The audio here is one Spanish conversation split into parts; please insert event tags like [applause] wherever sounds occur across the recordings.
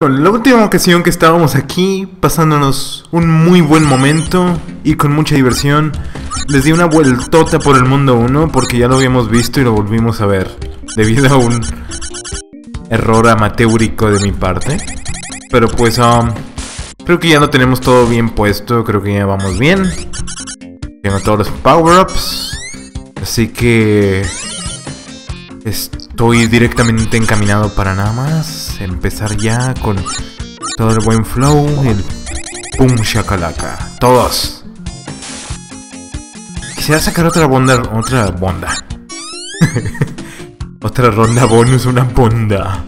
La última ocasión que estábamos aquí, pasándonos un muy buen momento y con mucha diversión, les di una vueltota por el mundo 1 porque ya lo habíamos visto y lo volvimos a ver, debido a un error amateurico de mi parte. Pero pues, um, creo que ya lo tenemos todo bien puesto, creo que ya vamos bien. Tengo todos los power-ups, así que estoy directamente encaminado para nada más empezar ya con todo el buen flow, el pum shakalaka. Todos. Quisiera sacar otra bonda, otra bonda. [laughs] otra ronda bonus, una bonda.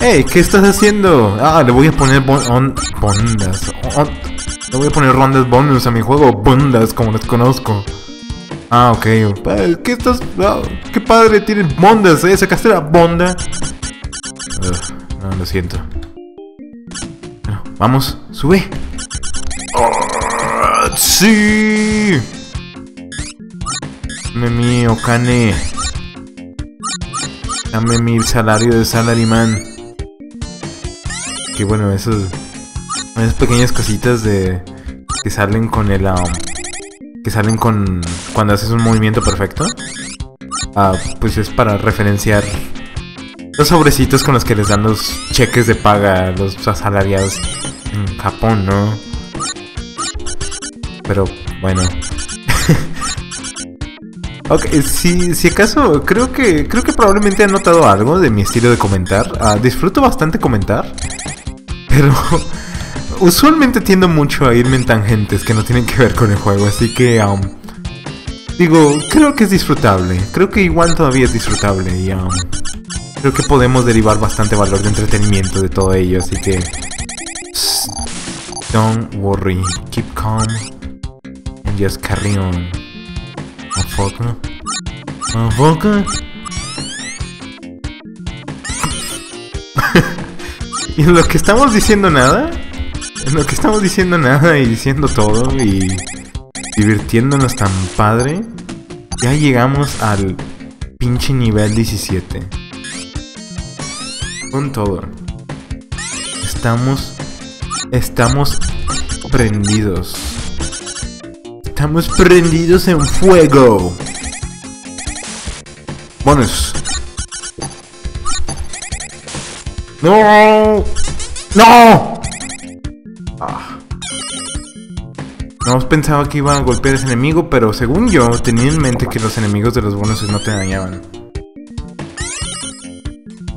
Hey, ¿qué estás haciendo? Ah, le voy a poner bon on bondas. On le voy a poner rondas bonus a mi juego, bondas como las conozco. Ah, ok. ¿Qué estás? Ah, qué padre, tienen bondas, ¿eh? ¿Sacaste la bonda? Uh, lo siento. Vamos, sube. Oh, ¡Sí! Dame mi Okane. Dame mi salario de salaryman. Que bueno, esos, esas pequeñas cositas de que salen con el um, que salen con cuando haces un movimiento perfecto. Ah, pues es para referenciar los sobrecitos con los que les dan los cheques de paga a los asalariados en Japón, ¿no? Pero bueno. [laughs] ok, si, si acaso, creo que creo que probablemente han notado algo de mi estilo de comentar. Ah, disfruto bastante comentar, pero [laughs] usualmente tiendo mucho a irme en tangentes que no tienen que ver con el juego, así que um, digo, creo que es disfrutable. Creo que igual todavía es disfrutable y um, creo que podemos derivar bastante valor de entretenimiento de todo ello, así que don't worry, keep calm and just carry on. Motherfucker. [laughs] Motherfucker. y en lo que estamos diciendo nada, en lo que estamos diciendo nada y diciendo todo y divirtiéndonos tan padre, ya llegamos al pinche nivel 17. Con todo. Estamos estamos prendidos. Estamos prendidos en fuego. Bonus. No. No. Ah. No pensaba que iba a golpear a ese enemigo, pero según yo tenía en mente que los enemigos de los bonuses no te dañaban.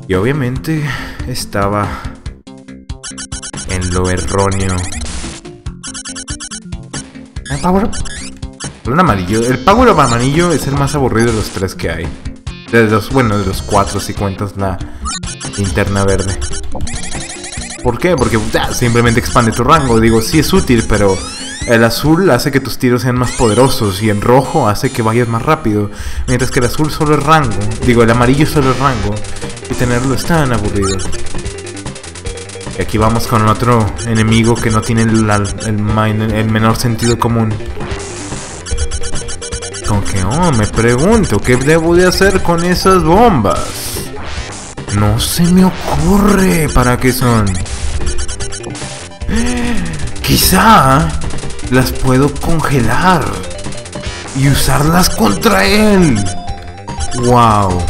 Y obviamente estaba en lo erróneo. El power el amarillo. El power up amarillo es el más aburrido de los tres que hay. De los, bueno, de los cuatro si cuentas la linterna verde. ¿Por qué? Porque simplemente expande tu rango. Digo, sí es útil, pero el azul hace que tus tiros sean más poderosos y el rojo hace que vayas más rápido. Mientras que el azul solo es rango. Digo, el amarillo solo es rango. Y tenerlo es tan aburrido. Y aquí vamos con otro enemigo que no tiene el, menor sentido común. Con que, oh, me pregunto, ¿qué debo de hacer con esas bombas? No se me ocurre para qué son. [gasps] Quizá las puedo congelar y usarlas contra él. Wow.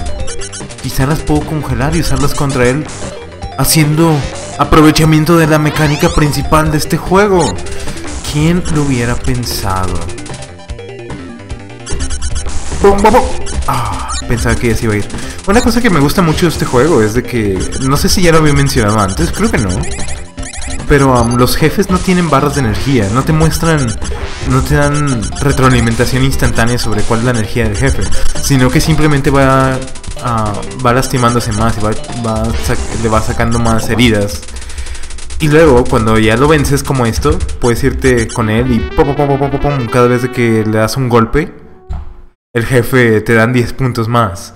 Quizá las puedo congelar y usarlas contra él haciendo aprovechamiento de la mecánica principal de este juego. ¿Quién lo hubiera pensado? Ah, pensaba que ya se iba a ir. Una cosa que me gusta mucho de este juego es de que, no sé si ya lo había mencionado antes, creo que no. Pero um, los jefes no tienen barras de energía, no te muestran, no te dan retroalimentación instantánea sobre cuál es la energía del jefe, sino que simplemente va, uh, va lastimándose más y va, le va sacando más heridas. Y luego, cuando ya lo vences como esto, puedes irte con él y pum, pum, pum, cada vez que le das un golpe, el jefe te dan 10 puntos más.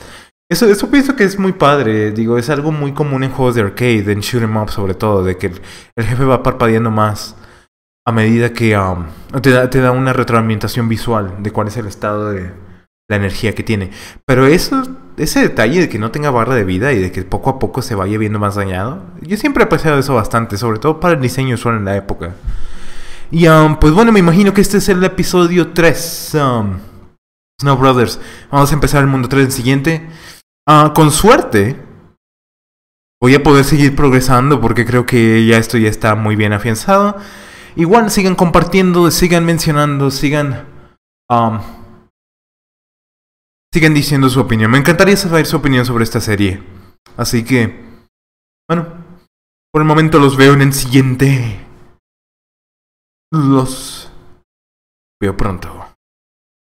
Eso, eso pienso que es muy padre, digo, es algo muy común en juegos de arcade, en shoot 'em up sobre todo, de que el, jefe va parpadeando más a medida que um, te, da, te da una retroalimentación visual de cuál es el estado de, la energía que tiene. Pero eso, ese detalle de que no tenga barra de vida y de que poco a poco se vaya viendo más dañado, yo siempre he apreciado eso bastante, sobre todo para el diseño usual en la época. Y um, pues bueno, me imagino que este es el episodio 3. Um, Snow Brothers. Vamos a empezar el mundo 3 en siguiente. Ah, con suerte, voy a poder seguir progresando porque creo que ya esto ya está muy bien afianzado. Igual sigan compartiendo, sigan mencionando, sigan... Um, sigan diciendo su opinión. Me encantaría saber su opinión sobre esta serie. Así que... Bueno, por el momento los veo en el siguiente. Los veo pronto.